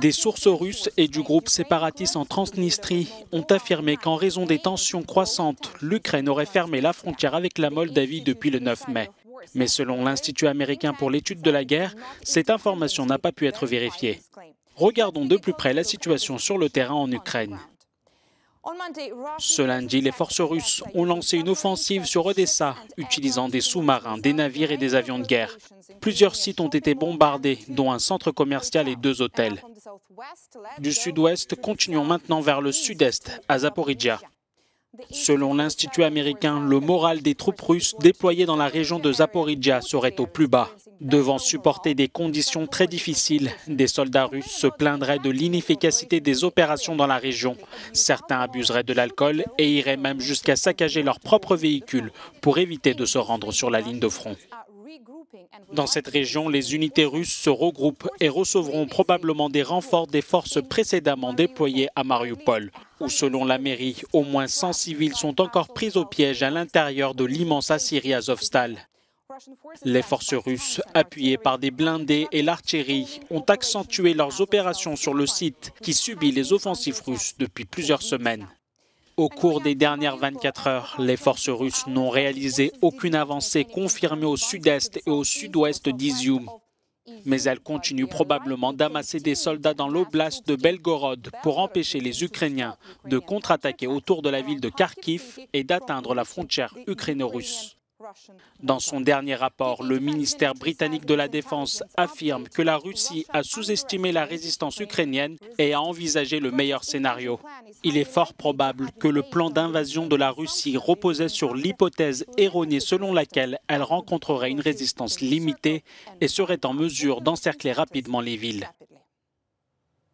Des sources russes et du groupe séparatiste en Transnistrie ont affirmé qu'en raison des tensions croissantes, l'Ukraine aurait fermé la frontière avec la Moldavie depuis le 9 mai. Mais selon l'Institut américain pour l'étude de la guerre, cette information n'a pas pu être vérifiée. Regardons de plus près la situation sur le terrain en Ukraine. Ce lundi, les forces russes ont lancé une offensive sur Odessa, utilisant des sous-marins, des navires et des avions de guerre. Plusieurs sites ont été bombardés, dont un centre commercial et deux hôtels. Du sud-ouest, continuons maintenant vers le sud-est, à Zaporizhia. Selon l'Institut américain, le moral des troupes russes déployées dans la région de Zaporizhia serait au plus bas. Devant supporter des conditions très difficiles, des soldats russes se plaindraient de l'inefficacité des opérations dans la région. Certains abuseraient de l'alcool et iraient même jusqu'à saccager leurs propres véhicules pour éviter de se rendre sur la ligne de front. Dans cette région, les unités russes se regroupent et recevront probablement des renforts des forces précédemment déployées à Mariupol, où selon la mairie, au moins 100 civils sont encore pris au piège à l'intérieur de l'immense Assyrie Azovstal. Les forces russes, appuyées par des blindés et l'artillerie, ont accentué leurs opérations sur le site qui subit les offensives russes depuis plusieurs semaines. Au cours des dernières 24 heures, les forces russes n'ont réalisé aucune avancée confirmée au sud-est et au sud-ouest d'Izium. Mais elles continuent probablement d'amasser des soldats dans l'oblast de Belgorod pour empêcher les Ukrainiens de contre-attaquer autour de la ville de Kharkiv et d'atteindre la frontière ukraino-russe. Dans son dernier rapport, le ministère britannique de la Défense affirme que la Russie a sous-estimé la résistance ukrainienne et a envisagé le meilleur scénario. Il est fort probable que le plan d'invasion de la Russie reposait sur l'hypothèse erronée selon laquelle elle rencontrerait une résistance limitée et serait en mesure d'encercler rapidement les villes.